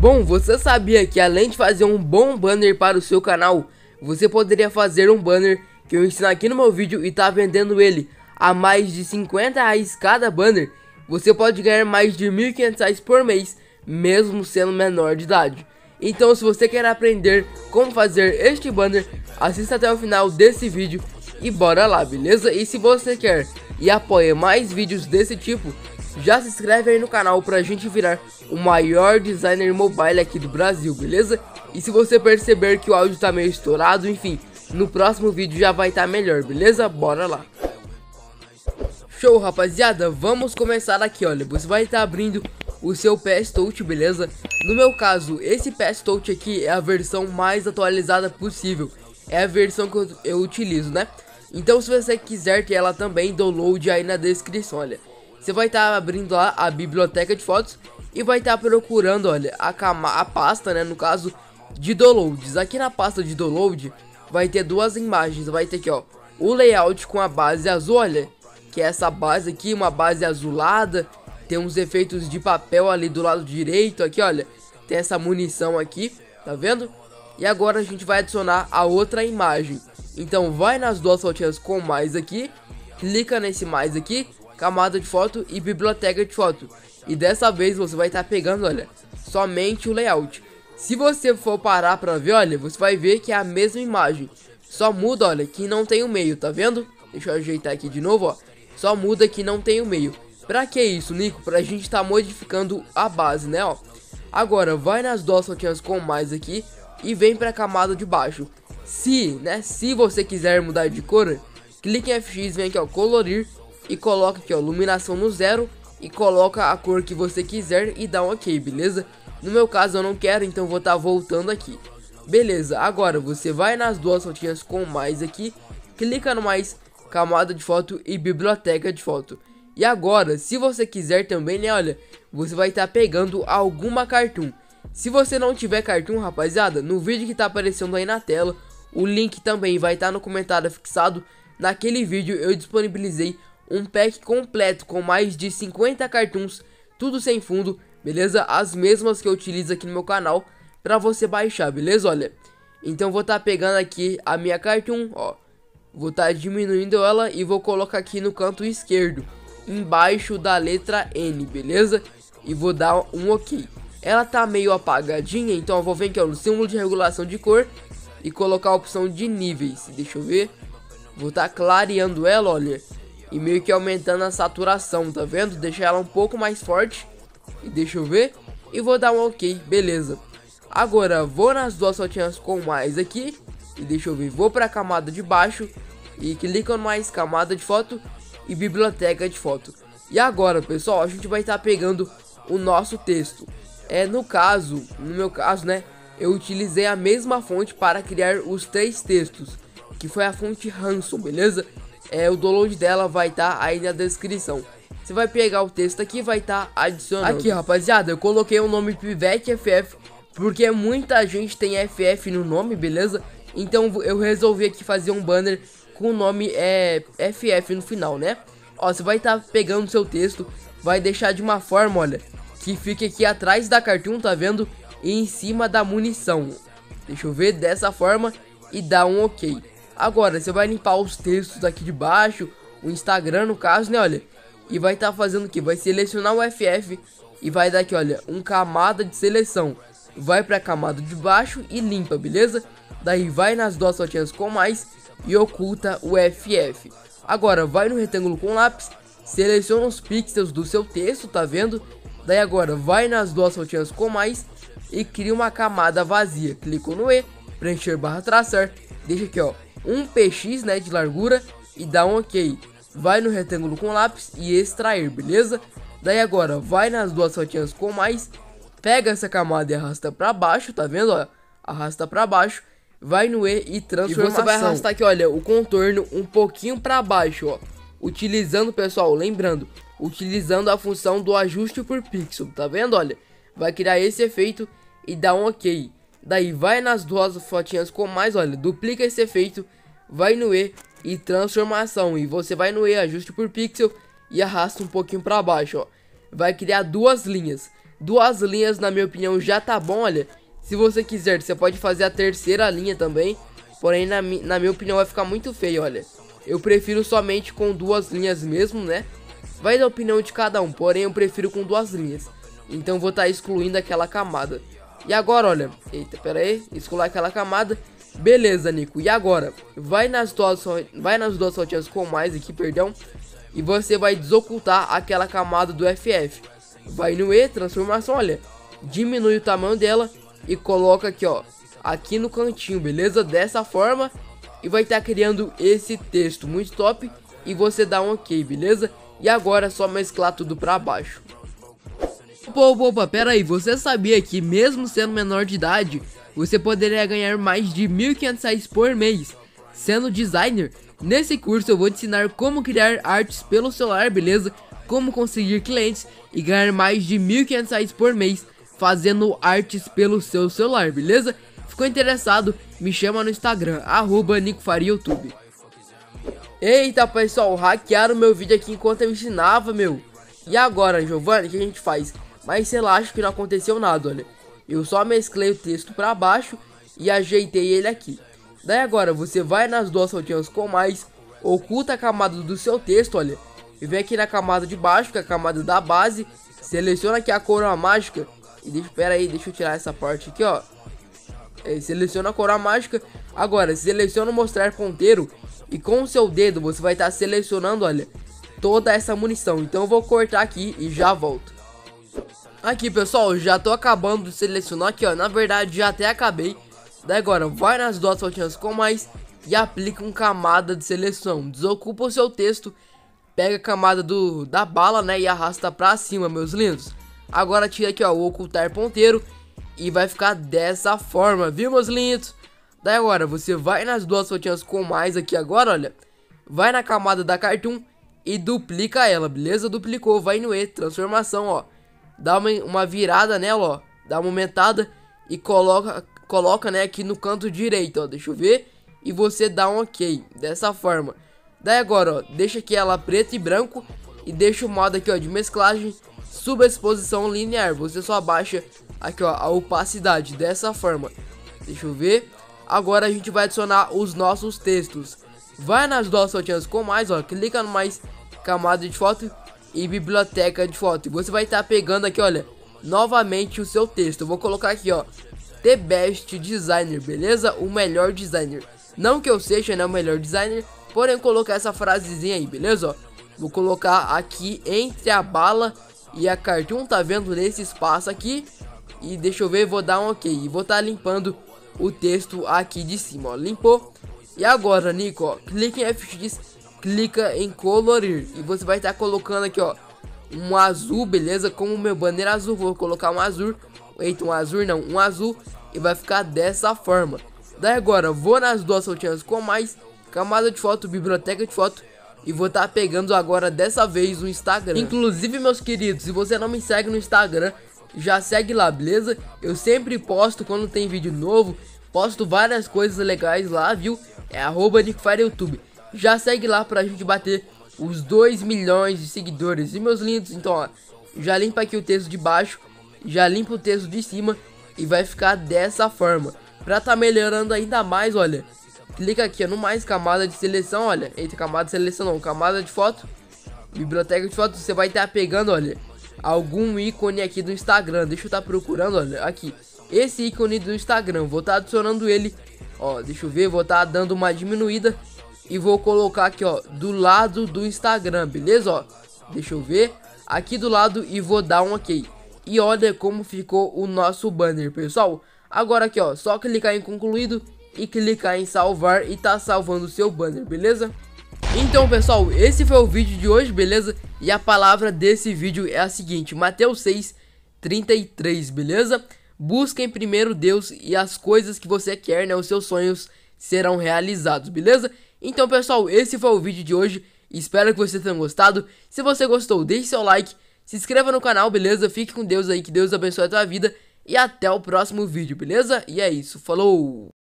Bom, você sabia que além de fazer um bom banner para o seu canal, você poderia fazer um banner que eu ensino aqui no meu vídeo e tá vendendo ele a mais de 50 reais cada banner, você pode ganhar mais de 1.500 reais por mês, mesmo sendo menor de idade. Então se você quer aprender como fazer este banner, assista até o final desse vídeo e bora lá, beleza? E se você quer e apoia mais vídeos desse tipo, já se inscreve aí no canal pra gente virar o maior designer mobile aqui do Brasil, beleza? E se você perceber que o áudio tá meio estourado, enfim, no próximo vídeo já vai estar tá melhor, beleza? Bora lá! Show, rapaziada, vamos começar aqui, olha, você vai estar tá abrindo o seu PS Touch, beleza? No meu caso, esse PS Touch aqui é a versão mais atualizada possível, é a versão que eu, eu utilizo, né? Então se você quiser ter ela também, download aí na descrição, olha. Você vai estar tá abrindo lá a biblioteca de fotos e vai estar tá procurando, olha, a, cama, a pasta, né, no caso, de downloads. Aqui na pasta de download vai ter duas imagens, vai ter aqui, ó, o layout com a base azul, olha, que é essa base aqui, uma base azulada, tem uns efeitos de papel ali do lado direito, aqui, olha, tem essa munição aqui, tá vendo? E agora a gente vai adicionar a outra imagem. Então vai nas duas fotinhas com mais aqui, clica nesse mais aqui, camada de foto e biblioteca de foto. E dessa vez você vai estar tá pegando, olha, somente o layout. Se você for parar pra ver, olha, você vai ver que é a mesma imagem. Só muda, olha, que não tem o meio, tá vendo? Deixa eu ajeitar aqui de novo, ó. Só muda que não tem o meio. Pra que isso, Nico? Pra gente tá modificando a base, né, ó. Agora, vai nas duas fotinhas com mais aqui e vem pra camada de baixo. Se, né, se você quiser mudar de cor, clique em FX, vem aqui, ó, colorir e coloca aqui, ó, iluminação no zero e coloca a cor que você quiser e dá um ok, beleza? No meu caso eu não quero, então vou estar tá voltando aqui. Beleza, agora você vai nas duas fotinhas com mais aqui, clica no mais, camada de foto e biblioteca de foto. E agora, se você quiser também, né, olha, você vai estar tá pegando alguma cartoon. Se você não tiver cartoon, rapaziada, no vídeo que tá aparecendo aí na tela, o link também vai estar tá no comentário fixado. Naquele vídeo eu disponibilizei um pack completo com mais de 50 cartoons, tudo sem fundo, beleza? As mesmas que eu utilizo aqui no meu canal pra você baixar, beleza? Olha, então vou tá pegando aqui a minha cartoon, ó. Vou tá diminuindo ela e vou colocar aqui no canto esquerdo, embaixo da letra N, beleza? E vou dar um ok. Ela tá meio apagadinha, então eu vou vir aqui ó, no símbolo de regulação de cor e colocar a opção de níveis. Deixa eu ver. Vou tá clareando ela, olha e meio que aumentando a saturação, tá vendo? Deixa ela um pouco mais forte. E deixa eu ver. E vou dar um ok, beleza. Agora vou nas duas fotinhas com mais aqui. E deixa eu ver, vou para a camada de baixo. E clica no mais camada de foto e biblioteca de foto. E agora, pessoal, a gente vai estar tá pegando o nosso texto. É no caso, no meu caso, né? Eu utilizei a mesma fonte para criar os três textos, que foi a fonte Hanson, beleza? É, o download dela vai estar tá aí na descrição. Você vai pegar o texto aqui vai estar tá adicionando. Aqui, rapaziada, eu coloquei o nome Pivete FF, porque muita gente tem FF no nome, beleza? Então eu resolvi aqui fazer um banner com o nome é, FF no final, né? Ó, você vai estar tá pegando seu texto, vai deixar de uma forma, olha, que fique aqui atrás da cartoon, tá vendo? E em cima da munição. Deixa eu ver dessa forma e dá um ok. Agora, você vai limpar os textos aqui de baixo, o Instagram no caso, né, olha. E vai estar tá fazendo o que? Vai selecionar o FF e vai dar aqui, olha, um camada de seleção. Vai para a camada de baixo e limpa, beleza? Daí vai nas duas fotinhas com mais e oculta o FF. Agora, vai no retângulo com lápis, seleciona os pixels do seu texto, tá vendo? Daí agora, vai nas duas fotinhas com mais e cria uma camada vazia. Clica no E, preencher barra traçar, deixa aqui, ó, um px né, de largura e dá um ok. Vai no retângulo com lápis e extrair, beleza? Daí agora, vai nas duas fotinhas com mais, pega essa camada e arrasta pra baixo, tá vendo, ó? Arrasta pra baixo, vai no E e transformação. E você vai arrastar aqui, olha, o contorno um pouquinho pra baixo, ó. Utilizando, pessoal, lembrando, utilizando a função do ajuste por pixel, tá vendo, olha? Vai criar esse efeito e dá um ok. Daí vai nas duas fotinhas com mais, olha, duplica esse efeito, vai no E e transformação. E você vai no E, ajuste por pixel e arrasta um pouquinho para baixo, ó. Vai criar duas linhas. Duas linhas, na minha opinião, já tá bom, olha. Se você quiser, você pode fazer a terceira linha também. Porém, na, na minha opinião, vai ficar muito feio, olha. Eu prefiro somente com duas linhas mesmo, né? Vai da opinião de cada um, porém eu prefiro com duas linhas. Então vou estar tá excluindo aquela camada. E agora, olha, eita, pera aí, excluir aquela camada. Beleza, Nico. E agora, vai nas duas, vai nas duas fotinhas com mais aqui, perdão. E você vai desocultar aquela camada do FF. Vai no E, transformação, olha. Diminui o tamanho dela e coloca aqui, ó. Aqui no cantinho, beleza? Dessa forma. E vai estar tá criando esse texto muito top. E você dá um ok, beleza? E agora é só mesclar tudo pra baixo. Opa, opa, opa, pera aí, você sabia que mesmo sendo menor de idade, você poderia ganhar mais de 1.500 reais por mês? Sendo designer, nesse curso eu vou te ensinar como criar artes pelo celular, beleza? Como conseguir clientes e ganhar mais de 1.500 reais por mês fazendo artes pelo seu celular, beleza? Ficou interessado? Me chama no Instagram, arroba YouTube. Eita, pessoal, hackearam meu vídeo aqui enquanto eu ensinava, meu. E agora, Giovanni, o que a gente faz? Mas sei acho que não aconteceu nada, olha. Eu só mesclei o texto pra baixo e ajeitei ele aqui. Daí agora, você vai nas duas fotinhas com mais, oculta a camada do seu texto, olha. E vem aqui na camada de baixo, que é a camada da base. Seleciona aqui a coroa mágica. E deixa, pera aí, deixa eu tirar essa parte aqui, ó. É, seleciona a coroa mágica. Agora, seleciona mostrar ponteiro e com o seu dedo você vai estar tá selecionando, olha, toda essa munição. Então eu vou cortar aqui e já volto. Aqui, pessoal, já tô acabando de selecionar aqui, ó. Na verdade, já até acabei. Daí agora, vai nas duas fotinhas com mais e aplica um camada de seleção. Desocupa o seu texto, pega a camada do, da bala, né, e arrasta pra cima, meus lindos. Agora tira aqui, ó, o ocultar ponteiro e vai ficar dessa forma, viu, meus lindos? Daí agora, você vai nas duas fotinhas com mais aqui agora, olha. Vai na camada da Cartoon e duplica ela, beleza? Duplicou, vai no E, transformação, ó. Dá uma, uma virada nela, ó. Dá uma aumentada e coloca, coloca, né, aqui no canto direito, ó. Deixa eu ver. E você dá um ok, dessa forma. Daí agora, ó, deixa aqui ela preto e branco e deixa o modo aqui, ó, de mesclagem, subexposição linear. Você só abaixa aqui, ó, a opacidade dessa forma. Deixa eu ver. Agora a gente vai adicionar os nossos textos. Vai nas duas fotinhas com mais, ó, clica no mais camada de foto e biblioteca de foto. E você vai estar tá pegando aqui, olha, novamente o seu texto. Eu vou colocar aqui, ó, The Best Designer, beleza? O melhor designer. Não que eu seja, né, o melhor designer, porém colocar essa frasezinha aí, beleza? Ó, vou colocar aqui entre a bala e a cartoon, tá vendo? Nesse espaço aqui. E deixa eu ver, vou dar um ok. E vou estar tá limpando o texto aqui de cima, ó. Limpou. E agora, Nico, ó, clica em FX, clica em colorir. E você vai estar tá colocando aqui, ó, um azul, beleza? Como meu banner azul, vou colocar um azul. Eita, um azul não, um azul. E vai ficar dessa forma. Daí agora, vou nas duas soltinhas com mais, camada de foto, biblioteca de foto. E vou estar tá pegando agora dessa vez o Instagram. Inclusive, meus queridos, se você não me segue no Instagram, já segue lá, beleza? Eu sempre posto quando tem vídeo novo, posto várias coisas legais lá, viu? É arroba YouTube. Já segue lá pra gente bater os 2 milhões de seguidores. E meus lindos, então ó, já limpa aqui o texto de baixo, já limpa o texto de cima e vai ficar dessa forma. Pra tá melhorando ainda mais, olha, clica aqui ó, no mais camada de seleção, olha, eita, camada de seleção não, camada de foto, biblioteca de foto, você vai estar tá pegando, olha, algum ícone aqui do Instagram. Deixa eu estar tá procurando, olha, aqui. Esse ícone do Instagram, vou estar tá adicionando ele. Ó, deixa eu ver, vou estar dando uma diminuída. E vou colocar aqui, ó, do lado do Instagram, beleza? Ó, deixa eu ver. Aqui do lado e vou dar um ok. E olha como ficou o nosso banner, pessoal. Agora aqui, ó, só clicar em concluído e clicar em salvar e tá salvando o seu banner, beleza? Então pessoal, esse foi o vídeo de hoje, beleza? E a palavra desse vídeo é a seguinte, Mateus 6, 33, beleza? Busquem primeiro Deus e as coisas que você quer, né? Os seus sonhos serão realizados, beleza? Então pessoal, esse foi o vídeo de hoje, espero que você tenha gostado. Se você gostou, deixe seu like, se inscreva no canal, beleza? Fique com Deus aí, que Deus abençoe a tua vida. E até o próximo vídeo, beleza? E é isso, falou!